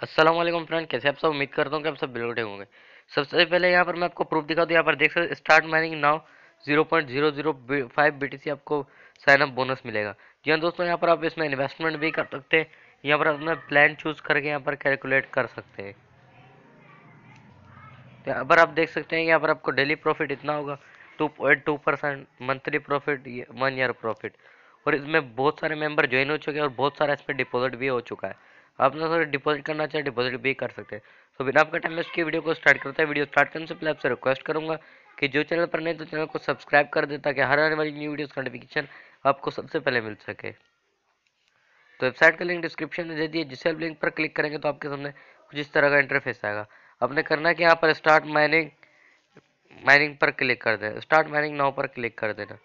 Aslam friend कैसे आप सब? उम्मीद करता हूँ कि आप सब ठीक होंगे। सबसे पहले यहाँ पर मैं आपको प्रूफ दिखा दूँ। यहाँ पर देख सकते start mining now zero point zero zero five B T C आपको साइन अप बोनस मिलेगा। जी हाँ दोस्तों, यहाँ पर आप इसमें इन्वेस्टमेंट भी कर सकते हैं। यहाँ पर अपना प्लान चूज़ करके यहाँ पर कैलकुलेट कर सकते हैं। यहाँ पर आप देख सकते हैं, यहाँ पर आपको डेली प्रॉफिट इतना होगा। Two point two percent monthly profit one year profit और इसमें बहुत सारे मेंबर ज्वाइन हो चुके हैं और बहुत सारा इसमें डिपॉजिट भी हो चुका है। आप सर डिपॉजिट करना चाहे डिपॉजिट भी कर सकते हैं। तो बिना आपका टाइम वेस्ट वीडियो को स्टार्ट करते हैं। वीडियो स्टार्ट करने से पहले आपसे रिक्वेस्ट करूँगा कि जो चैनल पर नहीं तो चैनल को सब्सक्राइब कर दे, ताकि हर आने वाली न्यू वीडियोस का नोटिफिकेशन आपको सबसे पहले मिल सके। तो वेबसाइट का लिंक डिस्क्रिप्शन में दे दिए जिसे आप लिंक पर क्लिक करेंगे तो आपके सामने कुछ इस तरह का इंटरफेस आएगा। आपने करना कि यहाँ पर स्टार्ट माइनिंग माइनिंग पर क्लिक कर देना स्टार्ट माइनिंग नाउ पर क्लिक कर देना।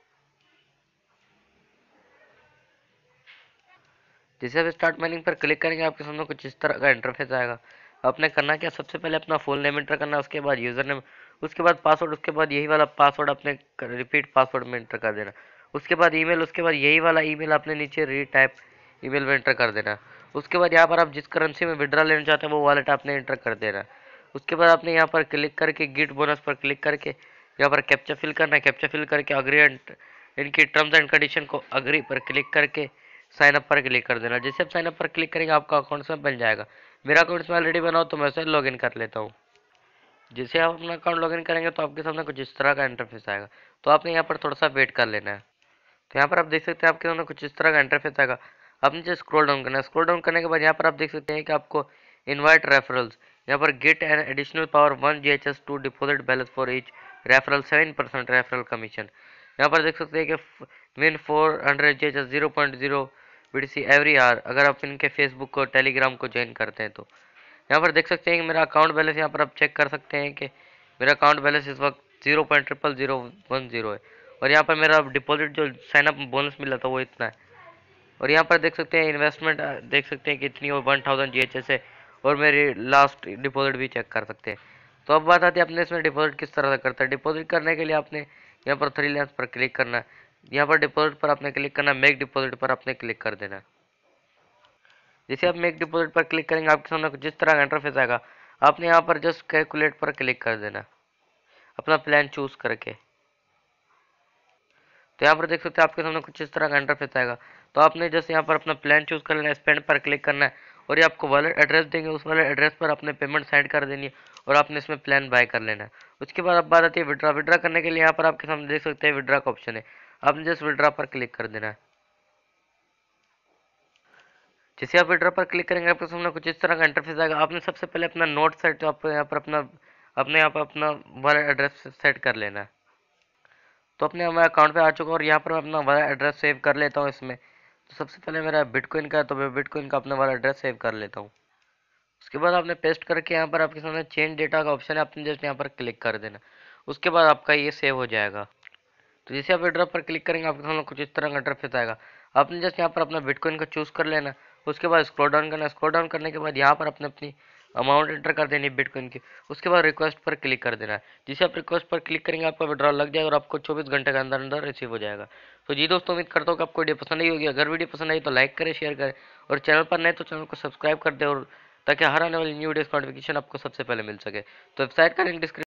जैसे आप स्टार्ट माइनिंग पर क्लिक करेंगे, आपके सामने कुछ इस तरह का इंटरफेस आएगा। आपने करना क्या? सबसे पहले अपना फुल नेम इंटर करना, उसके बाद यूज़र नेम उसके बाद पासवर्ड उसके बाद यही वाला पासवर्ड अपने रिपीट पासवर्ड में इंटर कर देना। उसके बाद ईमेल उसके बाद यही वाला ईमेल आपने नीचे रीटाइप ईमेल में इंटर कर देना। उसके बाद यहाँ पर आप जिस करेंसी में विड्रा लेना चाहते हैं, वो वॉलेट आपने इंटर कर देना। उसके बाद आपने यहाँ पर क्लिक करके गिट बोनस पर क्लिक करके, यहाँ पर कैप्चा फिल करना है। कैप्चा फिल करके अग्री एंड इनकी टर्म्स एंड कंडीशन को अग्री पर क्लिक करके साइन अप पर क्लिक कर देना। जैसे आप साइन अप पर क्लिक करेंगे, आपका अकाउंट में बन जाएगा। मेरा अकाउंट इसमें ऑलरेडी बनाओ तो मैं उसे लॉगिन कर लेता हूँ। जैसे आप अपना अकाउंट लॉगिन करेंगे तो आपके सामने कुछ इस तरह का इंटरफेस आएगा। तो आपने यहाँ पर थोड़ा सा वेट कर लेना है। तो यहाँ पर आप देख सकते हैं, आपके सामने कुछ इस तरह का इंटरफेस आएगा। आपने जो स्क्रॉल डाउन करना है स्क्रॉल डाउन करने के बाद यहाँ पर आप देख सकते हैं कि आपको इन्वाइट रेफरल्स यहाँ पर get an additional power one G H S to deposit balance for each referral seven percent referral commission यहाँ पर देख सकते हैं कि win four hundred G H S zero point zero C every hour अगर आप इनके फेसबुक को टेलीग्राम को ज्वाइन करते हैं तो। यहाँ पर देख सकते हैं कि मेरा अकाउंट बैलेंस यहाँ पर आप चेक कर सकते हैं कि मेरा अकाउंट बैलेंस इस वक्त zero point triple zero one zero है। और यहाँ पर मेरा डिपॉजिट जो साइनअप बोनस मिला था वो इतना है। और यहाँ पर देख सकते हैं इन्वेस्टमेंट देख सकते हैं कि इतनी one thousand G H S है और मेरी लास्ट डिपॉजिट भी चेक कर सकते हैं। तो अब बात आती है अपने इसमें डिपॉजिट किस तरह से करता है। डिपॉजिट करने के लिए आपने यहाँ पर थ्री लेंस पर क्लिक करना है। यहाँ पर डिपॉजिट पर आपने क्लिक करना मेक डिपॉजिट पर आपने क्लिक कर देना जैसे आप मेक डिपॉजिट पर क्लिक करेंगे, आपके सामने जिस तरह का इंटरफेस आएगा, आपने यहाँ पर जस्ट कैलकुलेट पर क्लिक कर देना अपना प्लान चूज़ करके। तो यहाँ पर देख सकते हैं, आपके सामने कुछ इस तरह का इंटरफेस आएगा। तो आपने जैसे यहाँ पर अपना प्लान चूज़ कर लेना स्पेंड पर क्लिक करना है। और ये आपको वॉलेट एड्रेस देंगे, उस वाले एड्रेस पर अपने पेमेंट सेंड कर देनी है और आपने इसमें प्लान बाय कर लेना है। उसके बाद अब बात आती है विड्रा विड्रा करने के लिए यहाँ पर आपके सामने देख सकते हैं विड्रा का ऑप्शन है। आपने जस्ट विड्रा पर क्लिक कर देना है। जैसे आप विड्रा पर क्लिक करेंगे, आपके सामने कुछ इस तरह का इंटरफेस आएगा। आपने सबसे पहले अपना नोट सेट आप यहाँ पर अपना अपने यहाँ पर अपना वाला एड्रेस सेट कर लेना है। तो अपने हमारे अकाउंट पे आ चुका और यहाँ पर मैं अपना वाला एड्रेस सेव कर लेता हूँ इसमें। सबसे पहले मेरा बिटकॉइन का है तो मैं बिटकॉइन का अपना वाला एड्रेस सेव कर लेता हूँ। उसके बाद आपने पेस्ट करके यहाँ पर आपके सामने चेंज डेटा का ऑप्शन है, आपने जस्ट यहाँ पर क्लिक कर देना। उसके बाद आपका ये सेव हो जाएगा। तो जैसे आप विड्रॉ पर क्लिक करेंगे, आपके सामने कुछ इस तरह का इंटरफेस आएगा। आपने जस्ट यहाँ पर अपना बिटकॉइन का चूज़ कर लेना। उसके बाद स्क्रॉल डाउन करना। स्क्रॉल डाउन करने के बाद यहाँ पर अपने अपनी अमाउंट एंटर कर देनी बिटकॉइन की। उसके बाद रिक्वेस्ट पर क्लिक कर देना। है जिसे आप रिक्वेस्ट पर क्लिक करेंगे, आपका विड्रॉल लग जाएगा और आपको 24 घंटे के अंदर अंदर रिसीव हो जाएगा। तो जी दोस्तों, उम्मीद करता हूँ कि आपको वीडियो पसंद आई होगी। अगर वीडियो पसंद आई तो लाइक करें शेयर करें और चैनल पर नए तो चैनल को सब्सक्राइब कर दें और ताकि हर आने वाली न्यू वीडियोस नोटिफिकेशन आपको सबसे पहले मिल सके। तो वेबसाइट का लिंक डिस्क्रिप्शन